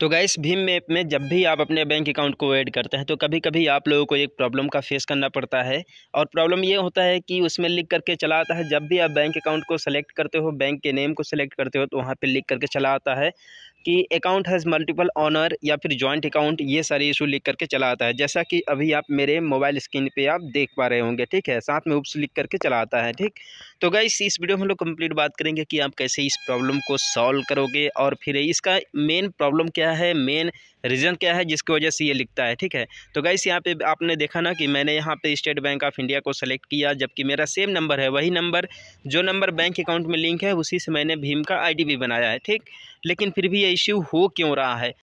तो gas Bhim app में जब भी आप अपने बैंक अकाउंट को ऐड करते हैं तो कभी कभी आप लोगों को एक प्रॉब्लम का फेस करना पड़ता है। और प्रॉब्लम ये होता है कि उसमें लिख करके चला आता है। जब भी आप बैंक अकाउंट को सेलेक्ट करते हो बैंक के नेम को सेलेक्ट करते हो तो वहाँ पे लिख करके चला आता है। कि अकाउंट हैज़ मल्टीपल ऑनर या फिर जॉइंट अकाउंट ये सारे इशू लिख करके चला आता है। जैसा कि अभी आप मेरे मोबाइल स्क्रीन पे आप देख पा रहे होंगे, ठीक है? साथ में उप्स लिख करके चला आता है, ठीक? तो गाइस इस वीडियो में हम लोग कंप्लीट बात करेंगे कि आप कैसे इस प्रॉब्लम को सॉल्व करोगे और फिर इसका मेन प्रॉब्लम क्या है? मेन रीज़न क्या है जिसकी वजह से ये लिखता है, ठीक है? तो गाइस यहाँ पे आपने देखा ना कि मैंने यहाँ पे स्टेट बैंक ऑफ़ इंडिया को सेलेक्ट किया, जबकि मेरा सेम नंबर है, वही नंबर जो नंबर बैंक अकाउंट में लिंक है, उसी से मैंने भीम का आईडी भी बनाया है, ठीक? लेकिन फिर भी ये इश्यू हो क्यों रहा है?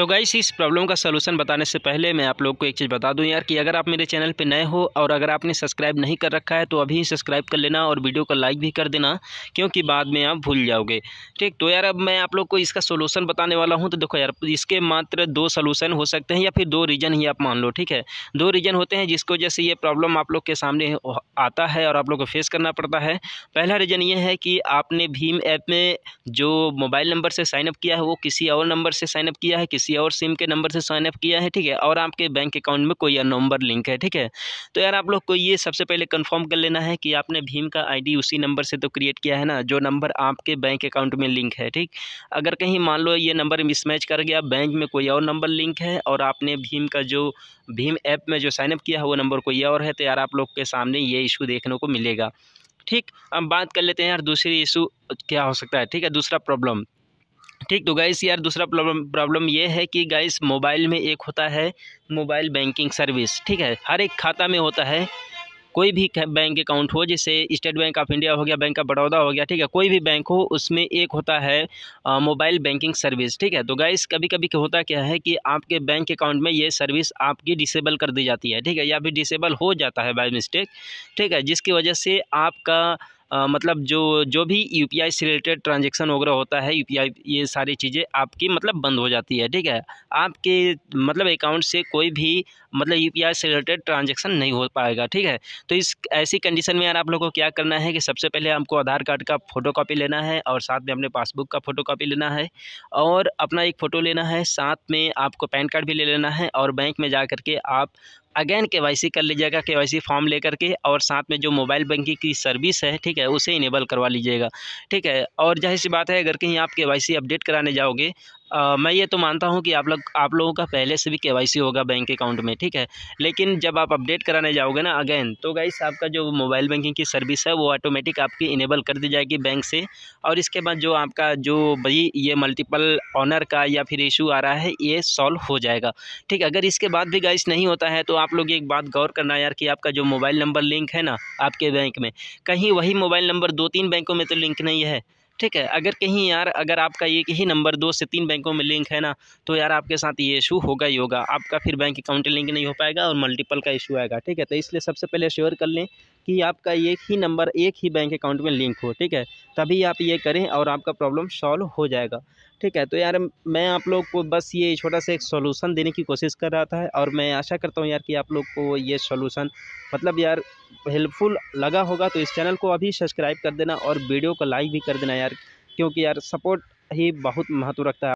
तो गाइस इस प्रॉब्लम का सलूशन बताने से पहले मैं आप लोग को एक चीज़ बता दूँ यार कि अगर आप मेरे चैनल पे नए हो और अगर आपने सब्सक्राइब नहीं कर रखा है तो अभी सब्सक्राइब कर लेना और वीडियो को लाइक भी कर देना, क्योंकि बाद में आप भूल जाओगे। ठीक तो यार अब मैं आप लोग को इसका सोल्यूशन बताने वाला हूँ तो देखो यार, इसके मात्र दो सोलूशन हो सकते हैं या फिर दो रीज़न ही आप मान लो, ठीक है? दो रीज़न होते हैं जिसकी वजह से ये प्रॉब्लम आप लोग के सामने आता है और आप लोग को फेस करना पड़ता है। पहला रीज़न ये है कि आपने भीम ऐप में जो मोबाइल नंबर से साइनअप किया है, वो किसी और नंबर से साइनअप किया है, किसी और सिम के नंबर से साइनअप किया है, ठीक है? और आपके बैंक अकाउंट में कोई नंबर लिंक है, ठीक है? तो यार आप लोग को ये सबसे पहले कन्फर्म कर लेना है कि आपने भीम का आईडी उसी नंबर से तो क्रिएट किया है ना, जो नंबर आपके बैंक अकाउंट में लिंक है, ठीक? अगर कहीं मान लो ये नंबर मिसमैच कर गया बैंक में कोई और नंबर लिंक है और आपने भीम का जो, भीम ऐप में जो साइनअप किया है, वो नंबर कोई और है तो यार आप लोग के सामने ये इशू देखने को मिलेगा, ठीक? अब बात कर लेते हैं यार दूसरी इशू क्या हो सकता है, ठीक है? दूसरा प्रॉब्लम ठीक तो गाइस यार दूसरा प्रॉब्लम प्रॉब्लम ये है कि गाइस मोबाइल में एक होता है मोबाइल बैंकिंग सर्विस ठीक है? हर एक खाता में होता है। कोई भी बैंक अकाउंट हो, जैसे स्टेट बैंक ऑफ़ इंडिया हो गया बैंक ऑफ़ बड़ौदा हो गया, ठीक है? कोई भी बैंक हो, उसमें एक होता है मोबाइल बैंकिंग सर्विस ठीक है? तो गाइस कभी कभी होता क्या है कि आपके बैंक अकाउंट में ये सर्विस आपकी डिसेबल कर दी जाती है, ठीक है? या फिर डिसेबल हो जाता है बाय मिस्टेक ठीक है? जिसकी वजह से आपका आ, मतलब जो जो भी यूपीआई से रिलेटेड ट्रांजेक्शन वगैरह होता है यूपीआई ये सारी चीज़ें आपकी मतलब बंद हो जाती है ठीक है? आपके मतलब अकाउंट से कोई भी मतलब यूपीआई से रिलेटेड ट्रांजेक्शन नहीं हो पाएगा ठीक है? तो इस ऐसी कंडीशन में यार आप लोगों को क्या करना है कि सबसे पहले आपको आधार कार्ड का फ़ोटो कॉपी लेना है और साथ में अपने पासबुक का फ़ोटो कॉपी लेना है और अपना एक फ़ोटो लेना है साथ में आपको पैन कार्ड भी ले लेना है और बैंक में जा कर के आप अगेन के कर लीजिएगा, के फॉर्म लेकर के और साथ में जो मोबाइल बैंकिंग की सर्विस है, ठीक है, उसे इनेबल करवा लीजिएगा। ठीक है, और ज़ाहिर सी बात है, अगर कहीं आप के अपडेट कराने जाओगे आ, मैं ये तो मानता हूँ कि आप लोग आप लोगों का पहले से भी के होगा बैंक अकाउंट में ठीक है? लेकिन जब आप अपडेट कराने जाओगे ना अगेन तो गाइस आपका जो मोबाइल बैंकिंग की सर्विस है वो ऑटोमेटिक आपकी इनेबल कर दी जाएगी बैंक से। और इसके बाद जो आपका जो भाई ये मल्टीपल ऑनर का या फिर इशू आ रहा है ये सॉल्व हो जाएगा। ठीक अगर इसके बाद भी गाइस नहीं होता है तो आप लोग एक बात गौर करना यार कि आपका जो मोबाइल नंबर लिंक है ना आपके बैंक में कहीं वही मोबाइल नंबर दो तीन बैंकों में तो लिंक नहीं है। ठीक है, अगर कहीं यार, अगर आपका ये ही नंबर दो से तीन बैंकों में लिंक है ना तो यार आपके साथ ये इशू होगा ही होगा। आपका फिर बैंक अकाउंट लिंक नहीं हो पाएगा और मल्टीपल का इशू आएगा, ठीक है? तो इसलिए सबसे पहले श्योर कर लें कि आपका एक ही नंबर, एक ही बैंक अकाउंट में लिंक हो, ठीक है? तभी आप ये करें और आपका प्रॉब्लम सॉल्व हो जाएगा, ठीक है? तो यार, मैं आप लोग को बस ये छोटा सा एक सोल्यूशन देने की कोशिश कर रहा था और मैं आशा करता हूँ यार कि आप लोग को ये सोल्यूशन मतलब यार हेल्पफुल लगा होगा तो इस चैनल को अभी सब्सक्राइब कर देना और वीडियो को लाइक भी कर देना यार, क्योंकि यार सपोर्ट ही बहुत महत्व रखता है।